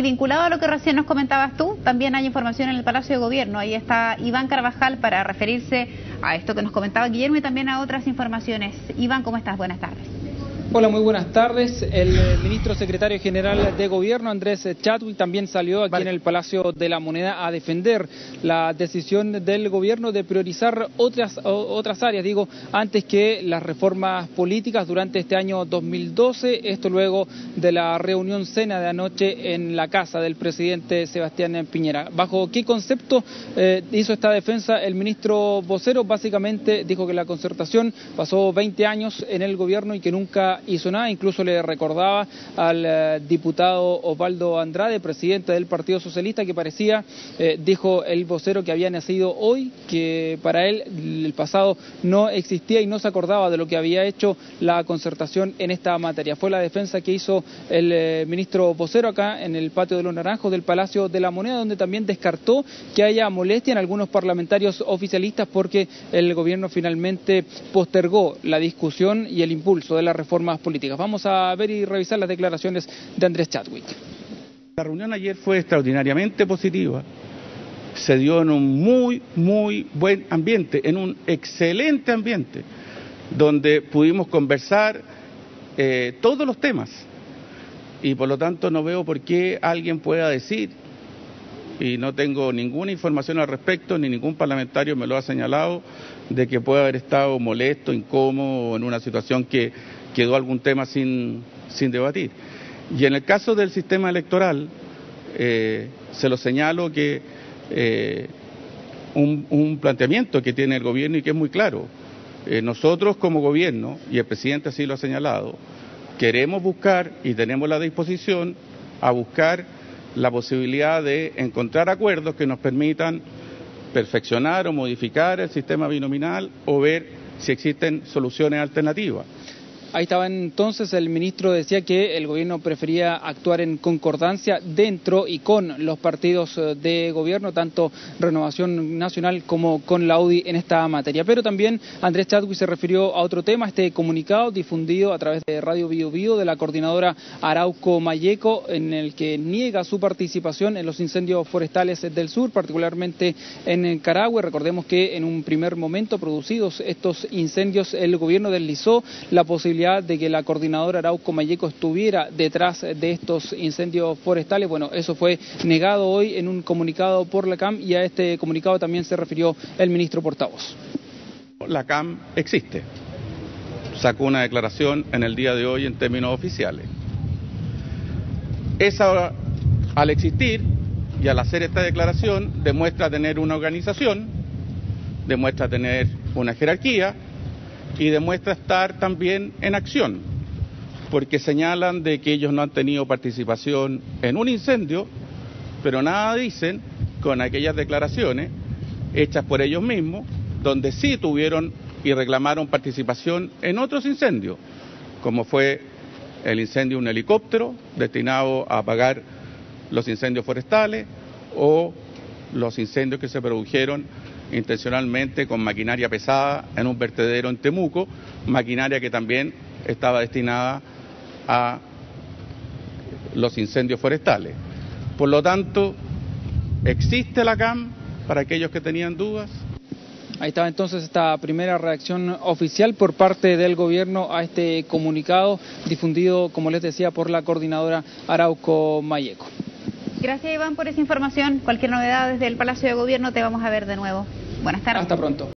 Y vinculado a lo que recién nos comentabas tú, también hay información en el Palacio de Gobierno. Ahí está Iván Carvajal para referirse a esto que nos comentaba Guillermo y también a otras informaciones. Iván, ¿cómo estás? Buenas tardes. Hola, muy buenas tardes. El eh, ministro secretario general de Gobierno, Andrés Chadwick, también salió aquí en el Palacio de la Moneda a defender la decisión del gobierno de priorizar otras, otras áreas, digo, antes que las reformas políticas durante este año 2012. Esto luego de la reunión cena de anoche en la casa del presidente Sebastián Piñera. ¿Bajo qué concepto eh, hizo esta defensa el ministro vocero? Básicamente dijo que la concertación pasó 20 años en el gobierno y que nunca hizo nada, incluso le recordaba al eh, diputado Osvaldo Andrade, presidente del Partido Socialista, que parecía, eh, dijo el vocero, que había nacido hoy, que para él el pasado no existía y no se acordaba de lo que había hecho la concertación en esta materia. Fue la defensa que hizo el eh, ministro vocero acá en el patio de los Naranjos del Palacio de la Moneda, donde también descartó que haya molestia en algunos parlamentarios oficialistas porque el gobierno finalmente postergó la discusión y el impulso de la reforma políticas. Vamos a ver y revisar las declaraciones de Andrés Chadwick. La reunión ayer fue extraordinariamente positiva. Se dio en un muy, muy buen ambiente, en un excelente ambiente, donde pudimos conversar eh, todos los temas. Y por lo tanto no veo por qué alguien pueda decir, y no tengo ninguna información al respecto, ni ningún parlamentario me lo ha señalado, de que pueda haber estado molesto, incómodo, en una situación que quedó algún tema sin, debatir. Y en el caso del sistema electoral, eh, se lo señalo que eh, un, planteamiento que tiene el gobierno y que es muy claro. Eh, nosotros como gobierno, y el presidente así lo ha señalado, queremos buscar y tenemos la disposición a buscar la posibilidad de encontrar acuerdos que nos permitan perfeccionar o modificar el sistema binominal o ver si existen soluciones alternativas. Ahí estaba entonces el ministro decía que el gobierno prefería actuar en concordancia dentro y con los partidos eh, de gobierno, tanto Renovación Nacional como con la UDI en esta materia. Pero también Andrés Chadwick se refirió a otro tema, este comunicado difundido a través de Radio Bio Bio de la coordinadora Arauco Mayeco, en el que niega su participación en los incendios forestales del sur, particularmente en Carahue. Recordemos que en un primer momento producidos estos incendios, el gobierno deslizó la de que la coordinadora Arauco Mayeco estuviera detrás de estos incendios forestales. Bueno, eso fue negado hoy en un comunicado por la CAM y a este comunicado también se refirió el ministro portavoz. La CAM existe. Sacó una declaración en el día de hoy en términos oficiales. Esa, al existir y al hacer esta declaración, demuestra tener una organización, demuestra tener una jerarquía, y demuestra estar también en acción, porque señalan de que ellos no han tenido participación en un incendio, pero nada dicen con aquellas declaraciones hechas por ellos mismos, donde sí tuvieron y reclamaron participación en otros incendios, como fue el incendio de un helicóptero destinado a apagar los incendios forestales o los incendios que se produjeron intencionalmente con maquinaria pesada en un vertedero en Temuco, maquinaria que también estaba destinada a los incendios forestales. Por lo tanto, ¿existe la CAM para aquellos que tenían dudas? Ahí estaba entonces esta primera reacción oficial por parte del gobierno a este comunicado difundido, como les decía, por la coordinadora Arauco Mayeco. Gracias Iván por esa información. Cualquier novedad desde el Palacio de Gobierno te vamos a ver de nuevo. Buenas tardes. Hasta pronto.